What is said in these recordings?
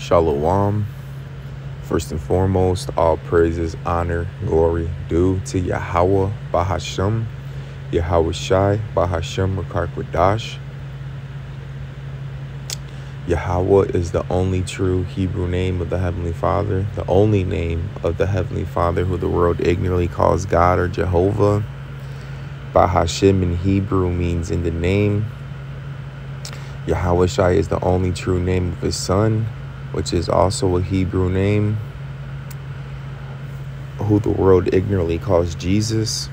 Shalom. First and foremost, all praises, honor, glory due to Yahweh Bahasham, Yahweh Shai Bahasham Ruach HaKodesh. Yahweh is the only true Hebrew name of the Heavenly Father, the only name of the Heavenly Father who the world ignorantly calls God or Jehovah. Bahashim in Hebrew means in the name. Yahweh Shai is the only true name of his son, which is also a Hebrew name, who the world ignorantly calls Jesus.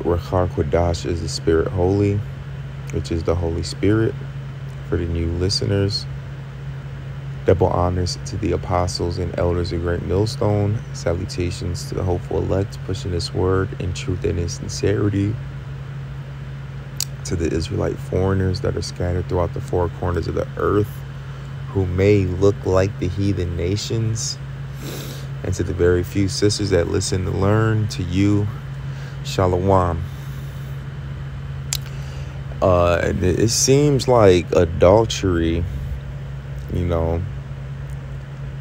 Ruach HaKodesh is the Spirit Holy, which is the Holy Spirit for the new listeners. Double honors to the apostles and elders of Great Millstone. Salutations to the hopeful elect, pushing this word in truth and in sincerity to the Israelite foreigners that are scattered throughout the four corners of the earth, who may look like the heathen nations, and to the very few sisters that listen to learn, to you, Shalom. Uh, it seems like adultery, you know,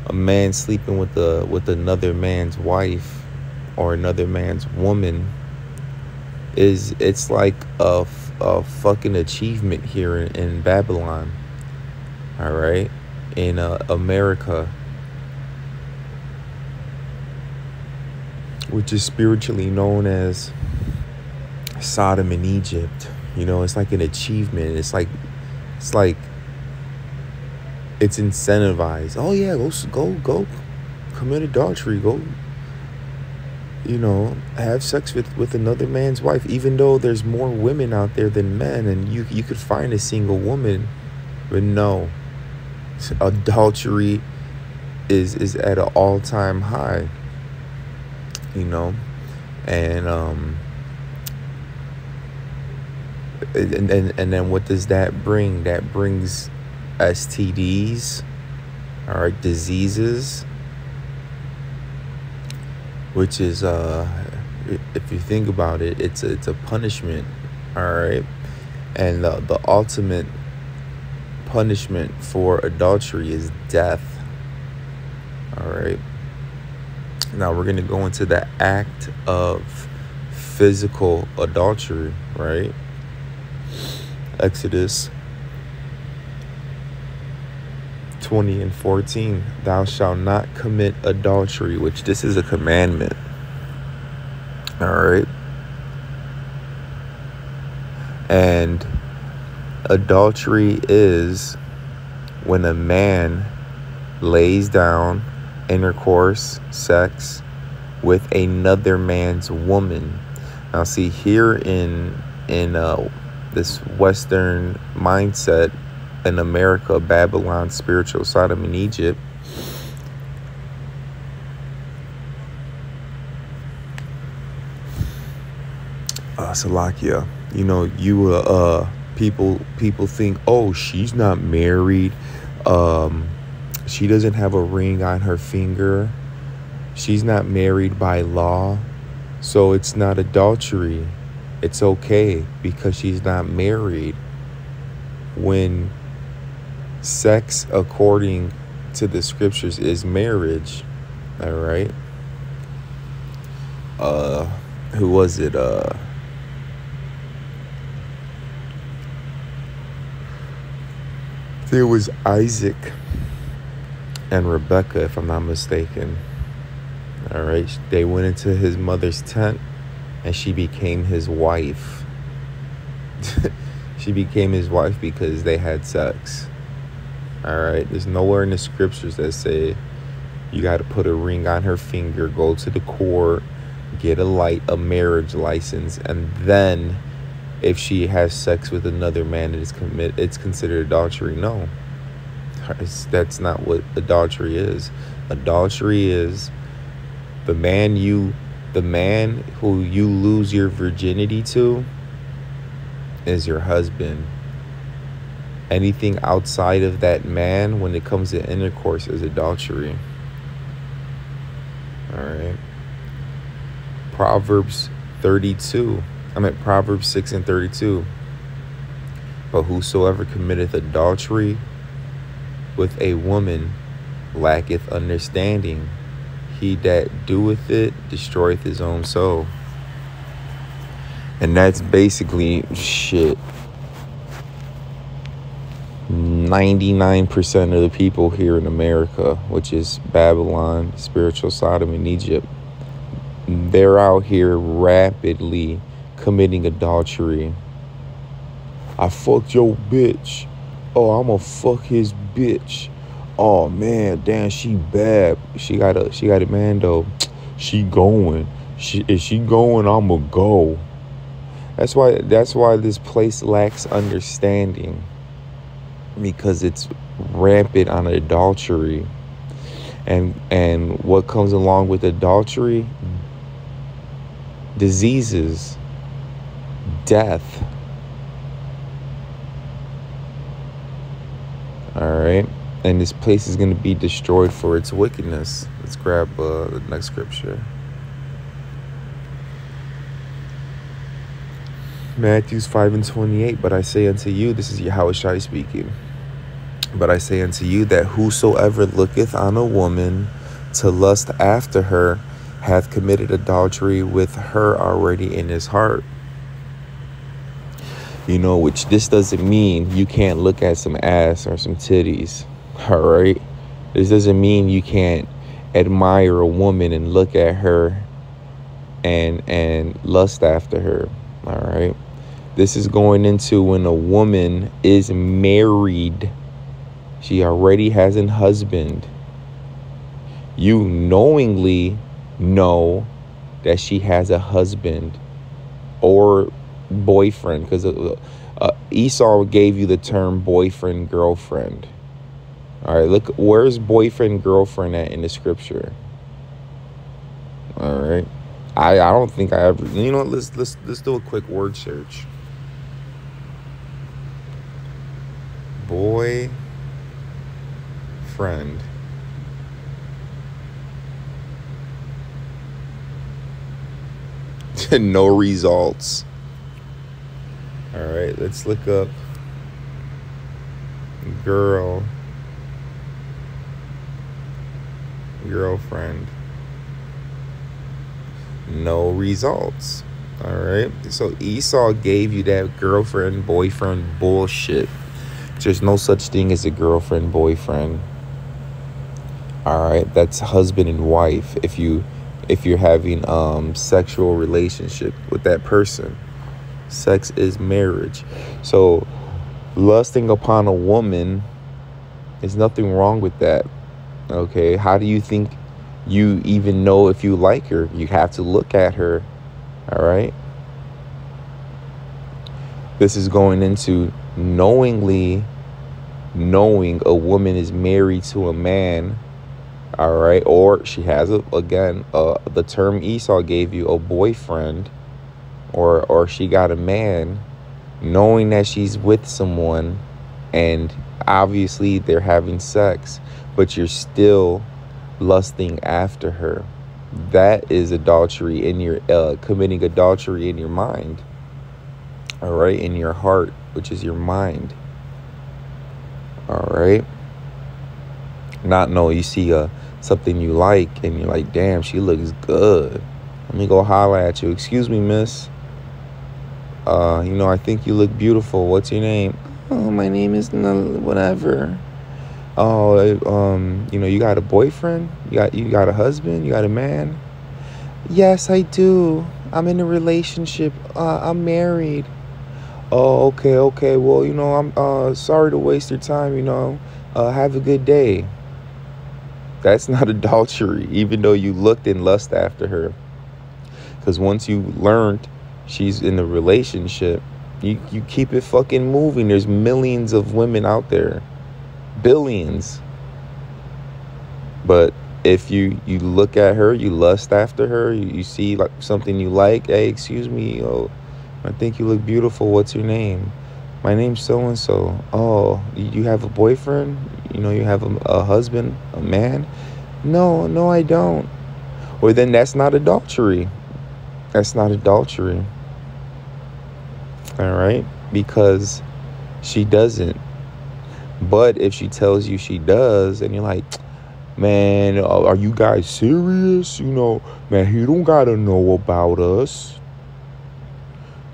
a man sleeping with a with another man's wife or another man's woman is it's like a a fucking achievement here in, in Babylon. All right, in uh, America, which is spiritually known as Sodom and Egypt. You know, it's like an achievement. It's like, it's like, it's incentivized. Oh yeah, go go go, commit adultery. Go you know, have sex with, with another man's wife, even though there's more women out there than men, and you you could find a single woman, but no, adultery is is at an all time high. You know, and um, and and and then what does that bring? That brings STDs, all right, diseases which is uh if you think about it it's a, it's a punishment all right and the, the ultimate punishment for adultery is death all right now we're going to go into the act of physical adultery right? Exodus 20 and 14 thou shalt not commit adultery which this is a commandment. All right and adultery is when a man lays down intercourse sex with another man's woman. Now see here in in uh, this western mindset in America, Babylon, spiritual Sodom in Egypt. Uh, Salakia, you know, you uh, uh, people people think, oh, she's not married, um, she doesn't have a ring on her finger, she's not married by law, so it's not adultery. It's okay because she's not married. When sex according to the scriptures is marriage all right? Uh who was it? Uh there was Isaac and Rebecca if I'm not mistaken all right? They went into his mother's tent and she became his wife. She became his wife because they had sex all right. There's nowhere in the scriptures that say you got to put a ring on her finger, go to the court, get a light, a marriage license, and then if she has sex with another man, it is commit. It's considered adultery. No, that's not what adultery is. Adultery is the man you, the man who you lose your virginity to, is your husband anything outside of that man when it comes to intercourse is adultery. All right. Proverbs 32. I'm at Proverbs 6 and 32. But whosoever committeth adultery with a woman lacketh understanding. He that doeth it destroyeth his own soul. And that's basically shit. 99% of the people here in America, which is Babylon, spiritual Sodom, and Egypt, they're out here rapidly committing adultery. I fucked your bitch. Oh, I'm gonna fuck his bitch. Oh man, damn, she bad. She got a she got a man though. She going. She is she going, I'ma go. That's why that's why this place lacks understanding. Because it's rampant on adultery. And and what comes along with adultery? Diseases, death. All right. And this place is going to be destroyed for its wickedness. Let's grab uh, the next scripture. Matthews 5 and 28. But I say unto you, this is Yahweh speaking. But I say unto you that whosoever looketh on a woman to lust after her hath committed adultery with her already in his heart you know, which this doesn't mean you can't look at some ass or some titties, all right? This doesn't mean you can't admire a woman and look at her and and lust after her, all right? This is going into when a woman is married. She already has a husband. You knowingly know that she has a husband or boyfriend because uh, uh, Esau gave you the term boyfriend girlfriend. All right, look where's boyfriend girlfriend at in the scripture. All right, I I don't think I ever. You know, let's let's let's do a quick word search. Boy, friend. no results. All right, let's look up girl girlfriend. No results. All right. So Esau gave you that girlfriend boyfriend bullshit. There's no such thing as a girlfriend boyfriend. All right, that's husband and wife if you if you're having um sexual relationship with that person. Sex is marriage. So, lusting upon a woman, there's nothing wrong with that. Okay. How do you think you even know if you like her? You have to look at her. All right. This is going into knowingly knowing a woman is married to a man all right or she has a again uh, the term esau gave you a boyfriend or or she got a man knowing that she's with someone and obviously they're having sex but you're still lusting after her. That is adultery in your uh, committing adultery in your mind all right in your heart which is your mind all right not know you see uh, something you like and you're like damn she looks good let me go holler at you excuse me miss uh, you know, I think you look beautiful. What's your name? Oh, my name is whatever. Oh, um, you know, you got a boyfriend? You got you got a husband? You got a man? Yes, I do. I'm in a relationship. Uh, I'm married. Oh, okay, okay. Well, you know, I'm uh sorry to waste your time. You know, uh, have a good day. That's not adultery, even though you looked and lust after her. Because once you learned she's in a relationship, you, you keep it fucking moving. There's millions of women out there, billions. But if you you look at her, you lust after her, you, you see like something you like. Hey, excuse me, oh, I think you look beautiful. What's your name? My name's so and so. Oh, you have a boyfriend? You know, you have a, a husband, a man? No, no, I don't. Well, then that's not adultery. That's not adultery. All right? Because she doesn't. But if she tells you she does, and you're like, man, are you guys serious? You know, man, he don't gotta know about us.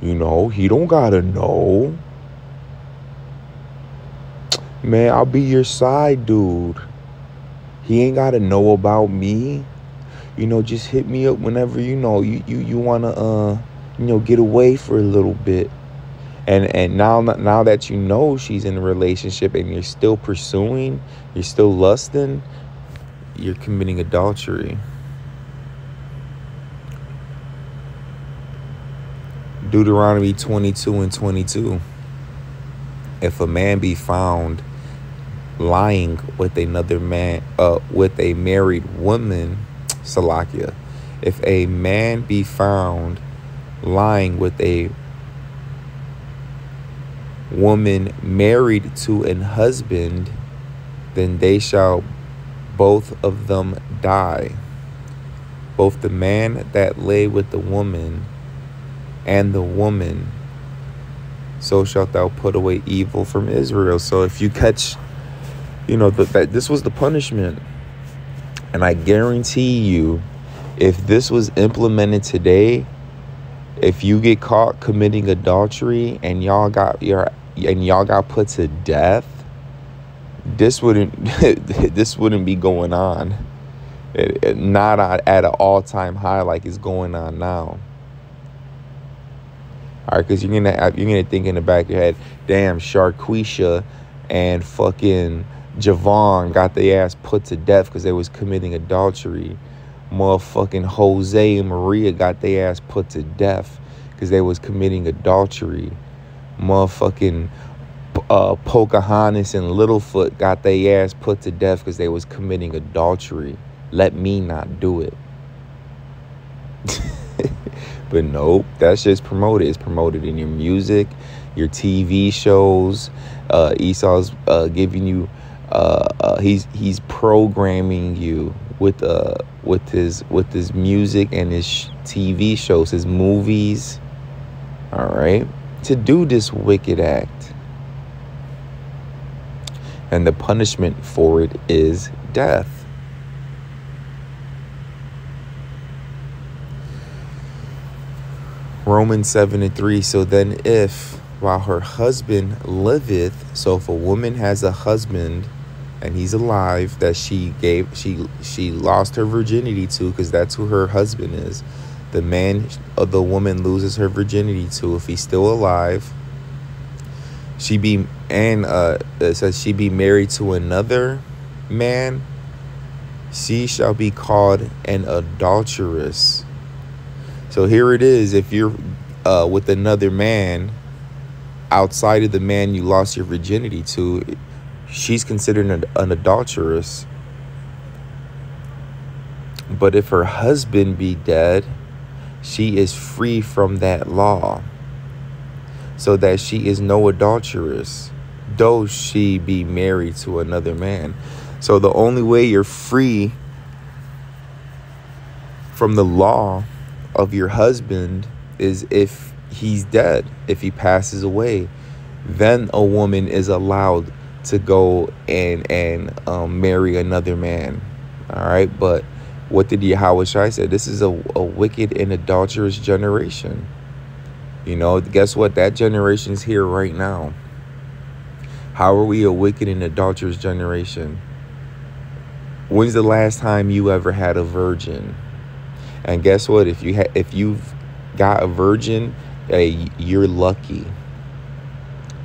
You know, he don't gotta know. Man, I'll be your side dude. He ain't gotta know about me. You know, just hit me up whenever you know you you, you wanna uh you know get away for a little bit. And and now now that you know she's in a relationship and you're still pursuing, you're still lusting, you're committing adultery. Deuteronomy 22 and 22. If a man be found lying with another man, uh, with a married woman, Salakia, if a man be found lying with a woman married to an husband, then they shall both of them die. Both the man that lay with the woman and the woman. So shalt thou put away evil from Israel. So if you catch, you know, that this was the punishment. And I guarantee you, if this was implemented today, if you get caught committing adultery and y'all got your and y'all got put to death, this wouldn't this wouldn't be going on. It, it, not at, at an all time high like it's going on now. All right, because you're gonna have, you're gonna think in the back of your head, damn, Sharquisha and fucking Javon got their ass put to death because they was committing adultery. Motherfucking Jose and Maria got their ass put to death because they was committing adultery. Motherfucking uh, Pocahontas and Littlefoot got their ass put to death because they was committing adultery. Let me not do it. but nope, that's just promoted. It's promoted in your music, your TV shows. Uh, Esau's uh, giving you. Uh, uh, he's he's programming you with uh with his with his music and his TV shows, his movies. All right, to do this wicked act and the punishment for it is death. Romans 7 and 3. So then, if while her husband liveth, so if a woman has a husband and he's alive that she gave, she she lost her virginity to, because that's who her husband is. The man of the woman loses her virginity to if he's still alive she be and uh it says she be married to another man she shall be called an adulteress so here it is if you're uh with another man outside of the man you lost your virginity to she's considered an, an adulteress but if her husband be dead she is free from that law so that she is no adulteress, though she be married to another man. So the only way you're free from the law of your husband is if he's dead, if he passes away. Then a woman is allowed to go and and um, marry another man. All right, but what did Yahweh Shai say? This is a, a wicked and adulterous generation. You know, guess what? That generation's here right now. How are we a wicked and adulterous generation? When's the last time you ever had a virgin? And guess what? If you ha- if you've got a virgin, you're lucky.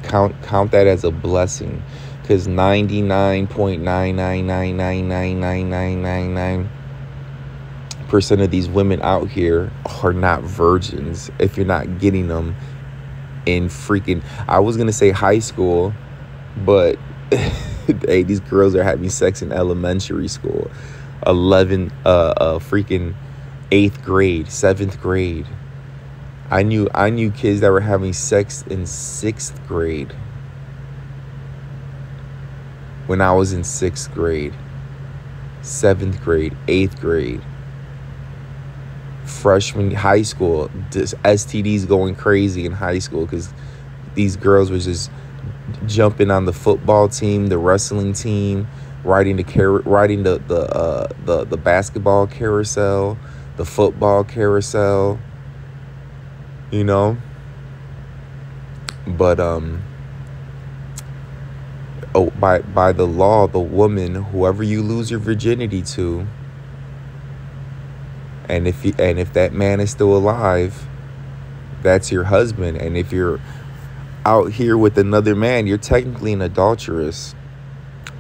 Count count that as a blessing, because ninety nine point nine nine nine nine nine nine nine nine nine percent of these women out here are not virgins if you're not getting them in freaking I was gonna say high school, but hey, these girls are having sex in elementary school. 11 uh, uh freaking 8th grade, 7th grade. I knew I knew kids that were having sex in 6th grade. When I was in 6th grade, 7th grade, 8th grade freshman high school, STDs going crazy in high school because these girls were just jumping on the football team, the wrestling team, riding the car- riding the the uh, the the basketball carousel, the football carousel. You know. But um. Oh, by by the law, the woman, whoever you lose your virginity to, and if you, and if that man is still alive, that's your husband. And if you're out here with another man, you're technically an adulteress.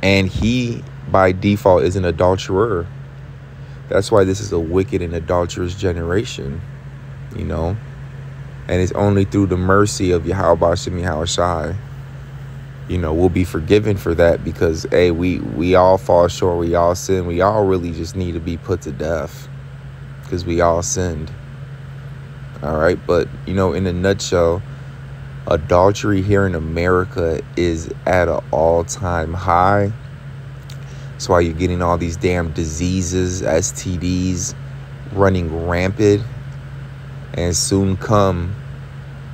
And he, by default, is an adulterer. That's why this is a wicked and adulterous generation, you know? And it's only through the mercy of Yahweh Shem Shai, you know, we'll be forgiven for that because, hey, we, we all fall short, we all sin, we all really just need to be put to death because we all sinned. All right, but, you know, in a nutshell, adultery here in America is at an all time high. That's why you're getting all these damn diseases, STDs running rampant. And soon come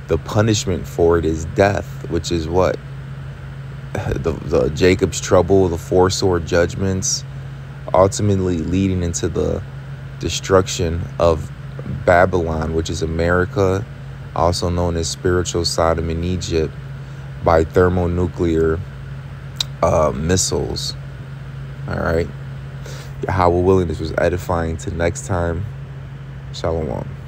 the punishment for it is death, which is what? The, the Jacob's trouble, the four sword judgments, ultimately leading into the destruction of Babylon, which is America also known as spiritual Sodom in Egypt, by thermonuclear uh, missiles. All right. How willing this was edifying. To next time, Shalom.